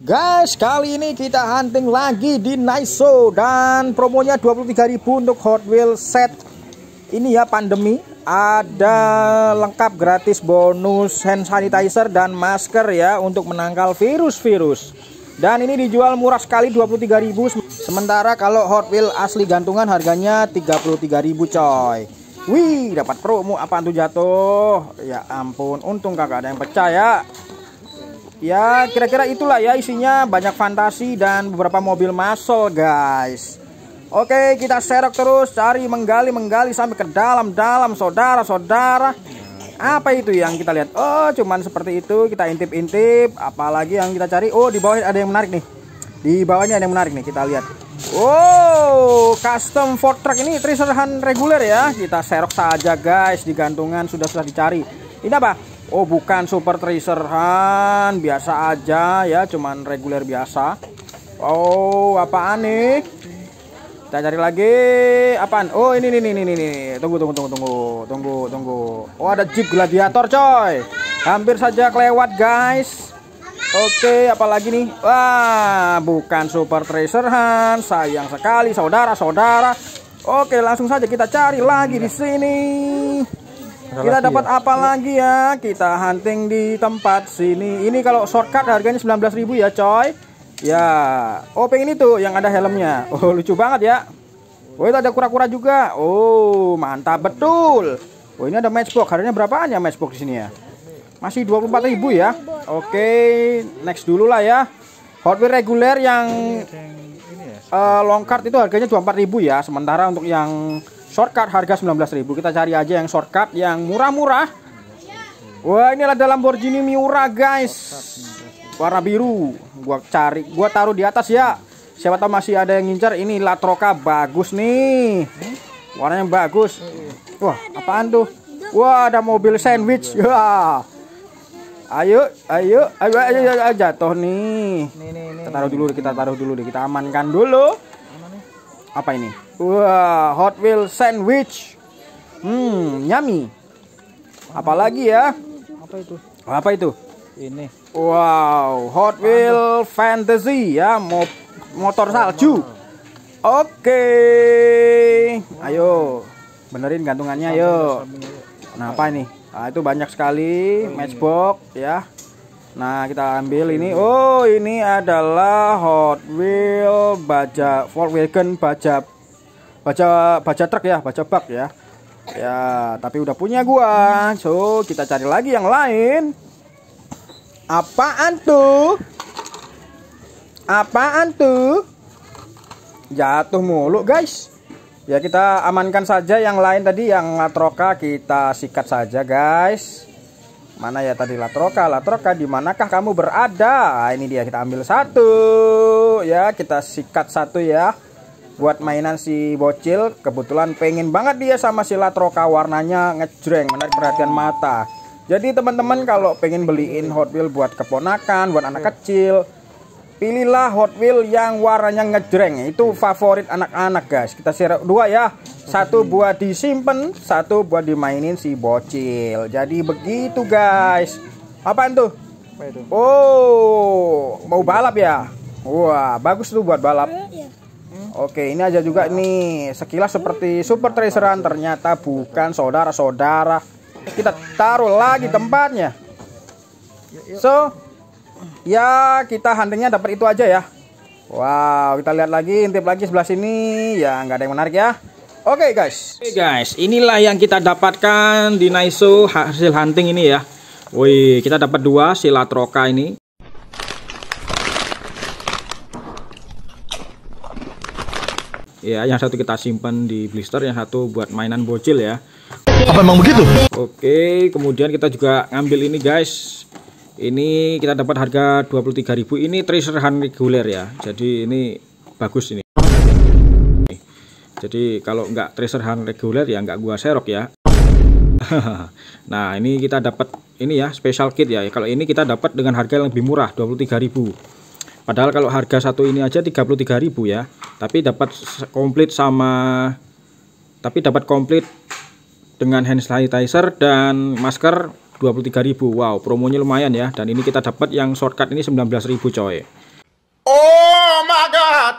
Guys, kali ini kita hunting lagi di Naiso dan promonya 23.000 untuk Hot Wheels set. Ini ya pandemi, ada lengkap gratis bonus hand sanitizer dan masker ya untuk menangkal virus-virus. Dan ini dijual murah sekali 23.000. Sementara kalau Hot Wheels asli gantungan harganya 33.000 coy. Wih, dapat promo apa tuh jatuh? Ya ampun, untung kagak ada yang pecah ya. Ya kira-kira itulah ya isinya. Banyak fantasi dan beberapa mobil masuk guys. Oke kita serok terus cari menggali menggali sampai ke dalam-dalam. Saudara-saudara Apa itu yang kita lihat? Oh cuman seperti itu kita intip-intip. Apalagi yang kita cari? Oh di bawah ada yang menarik nih. Di bawahnya ada yang menarik nih kita lihat. Oh custom Ford Truck ini triserhan reguler ya. Kita serok saja guys. Di gantungan sudah-sudah dicari. Ini apa Oh bukan super tracer han. Biasa aja ya cuman reguler biasa. Oh apaan nih? Kita cari lagi. Apaan? Oh ini nih nih nih tunggu tunggu tunggu tunggu tunggu tunggu. Oh ada jeep gladiator coy. Hampir saja kelewat guys. Oke apalagi nih? Wah bukan super tracer han. Sayang sekali saudara-saudara. Oke langsung saja kita cari lagi di sini kita dapat ya? apa lagi ya? Kita hunting di tempat sini. Ini kalau shortcut harganya 19.000 ya, coy. Ya. Oh, pengen itu yang ada helmnya. Oh, lucu banget ya. Oh, itu ada kura-kura juga. Oh, mantap betul. Oh, ini ada matchbox. Harganya berapaan ya matchbox di sini ya? Masih 24.000 ya. Oke, next dulu lah ya. Hot Wheels reguler yang uh, long card itu harganya 24.000 ya. Sementara untuk yang shortcut harga 19.000 kita cari aja yang shortcut yang murah-murah. Wah ini ada Lamborghini Miura guys. Warna biru. Gua cari gua taruh di atas ya. Siapa tahu masih ada yang ngincar. Ini Latroka bagus nih. Warnanya bagus. Wah apaan tuh? Wah ada mobil sandwich. Ya. Ayo ayo ayo ayo, ayo, ayo. Jatuh nih. Kita taruh dulu kita taruh dulu kita amankan dulu. Apa ini Wah, Hot Wheels sandwich. Hmm, nyami. Apalagi ya? Apa itu? Apa itu? Ini. Wow, Hot Wheels Fantasy ya, mo motor salju. Oke. Ayo, benerin gantungannya yuk. Nah, apa ini? Nah, itu banyak sekali matchbox ya. Nah, kita ambil ini. Oh, ini adalah Hot Wheel baja Volkswagen baja baca baca truk ya baca bak ya. Ya tapi udah punya gua. So kita cari lagi yang lain. Apaan tuh? Apaan tuh? Jatuh mulu guys. Ya kita amankan saja yang lain tadi yang latroka kita sikat saja guys. Mana ya tadi latroka latroka di manakah kamu berada? Ini dia kita ambil satu. Ya kita sikat satu ya buat mainan si bocil kebetulan pengen banget dia sama si Latroka warnanya ngejreng menarik perhatian mata. Jadi teman-teman kalau pengen beliin Hot Wheel buat keponakan buat anak kecil pilihlah Hot Wheel yang warnanya ngejreng. Itu favorit anak-anak guys. Kita share dua ya. Satu buat disimpan satu buat dimainin si bocil. Jadi begitu guys. Apaan tuh? Oh mau balap ya? Wah bagus tuh buat balap Oke, ini aja juga nih. Sekilas seperti super traceran ternyata bukan saudara-saudara. Kita taruh lagi tempatnya. So, ya kita huntingnya dapat itu aja ya. Wow, kita lihat lagi, intip lagi sebelah sini. Ya, nggak ada yang menarik ya. Oke okay, guys. Oke okay, guys, inilah yang kita dapatkan di Naiso hasil hunting ini ya. Wih, kita dapat dua silatroka ini. Ya yang satu kita simpan di blister yang satu buat mainan bocil ya. Apa emang begitu? Oke kemudian kita juga ngambil ini guys. Ini kita dapat harga 23.000 ini tracer hand reguler ya. Jadi ini bagus ini. Jadi kalau nggak tracer hand reguler ya nggak gua serok ya. Nah ini kita dapat ini ya special kit ya. Kalau ini kita dapat dengan harga yang lebih murah 23.000 Padahal kalau harga satu ini aja 33.000 ya. Tapi dapat komplit sama tapi dapat komplit dengan hand sanitizer dan masker 23.000. Wow, promonya lumayan ya. Dan ini kita dapat yang shortcut ini 19.000 coy. Oh my god.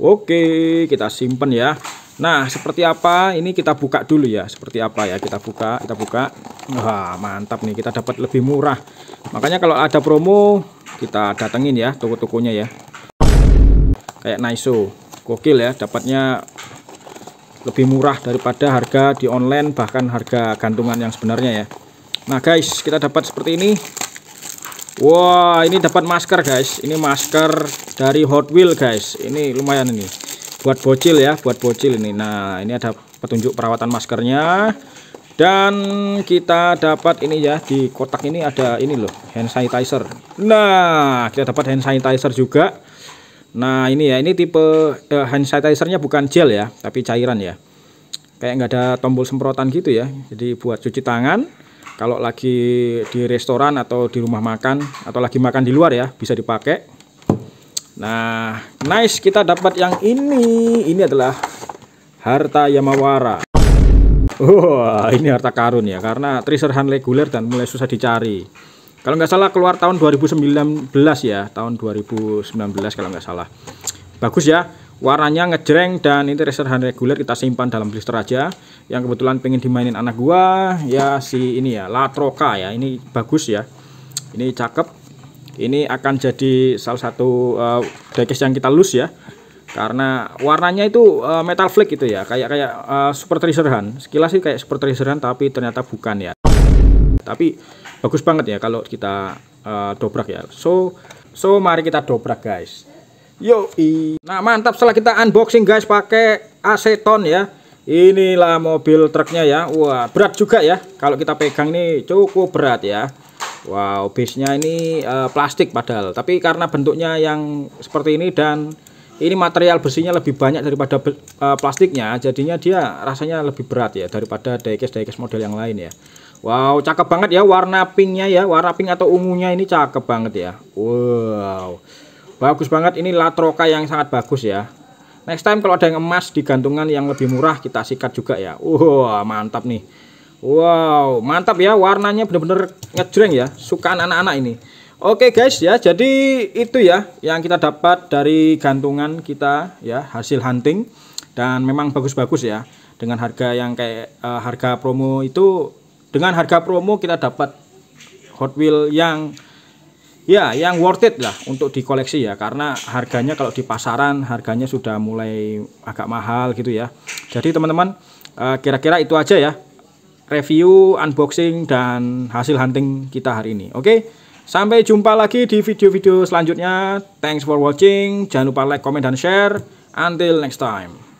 Oke, kita simpen ya. Nah, seperti apa? Ini kita buka dulu ya. Seperti apa ya? Kita buka, kita buka. Wah, mantap nih. Kita dapat lebih murah. Makanya kalau ada promo, kita datengin ya toko-tokonya ya. Kayak Naiso. Gokil ya, dapatnya lebih murah daripada harga di online bahkan harga gantungan yang sebenarnya ya. Nah, guys, kita dapat seperti ini. Wah, ini dapat masker, guys. Ini masker dari Hot Wheel, guys. Ini lumayan ini buat bocil ya buat bocil ini nah ini ada petunjuk perawatan maskernya dan kita dapat ini ya di kotak ini ada ini loh hand sanitizer nah kita dapat hand sanitizer juga nah ini ya ini tipe uh, hand sanitizernya bukan gel ya tapi cairan ya kayak nggak ada tombol semprotan gitu ya jadi buat cuci tangan kalau lagi di restoran atau di rumah makan atau lagi makan di luar ya bisa dipakai Nah, nice kita dapat yang ini. Ini adalah harta Yamawara. Wah, ini harta karun ya karena treasure hunt reguler dan mulai susah dicari. Kalau nggak salah keluar tahun 2019 ya, tahun 2019 kalau nggak salah. Bagus ya, warnanya ngejreng dan ini hunt reguler kita simpan dalam blister aja. Yang kebetulan pengen dimainin anak gua ya si ini ya, Latroka ya. Ini bagus ya. Ini cakep ini akan jadi salah satu uh, diecast yang kita lus ya karena warnanya itu uh, metal flake gitu ya kayak kayak uh, super treasure hunt sekilas sih kayak super treasure hunt tapi ternyata bukan ya tapi bagus banget ya kalau kita uh, dobrak ya. So so mari kita dobrak guys. Yo nah mantap. Setelah kita unboxing guys pakai aceton ya. Inilah mobil truknya ya. Wah berat juga ya. Kalau kita pegang ini cukup berat ya. Wow, base-nya ini uh, plastik padahal, tapi karena bentuknya yang seperti ini dan ini material besinya lebih banyak daripada uh, plastiknya, jadinya dia rasanya lebih berat ya daripada diecast-diecast model yang lain ya. Wow, cakep banget ya warna pinknya ya, warna pink atau ungunya ini cakep banget ya. Wow, bagus banget ini latroka yang sangat bagus ya. Next time kalau ada yang emas di gantungan yang lebih murah kita sikat juga ya. Wow, mantap nih. Wow, mantap ya warnanya bener-bener ngejreng ya. Sukaan anak-anak ini. Oke guys ya, jadi itu ya yang kita dapat dari gantungan kita ya hasil hunting dan memang bagus-bagus ya dengan harga yang kayak uh, harga promo itu dengan harga promo kita dapat Hot Wheel yang ya yang worth it lah untuk dikoleksi ya karena harganya kalau di pasaran harganya sudah mulai agak mahal gitu ya. Jadi teman-teman uh, kira-kira itu aja ya review, unboxing, dan hasil hunting kita hari ini. Oke, sampai jumpa lagi di video-video selanjutnya. Thanks for watching. Jangan lupa like, comment, dan share. Until next time.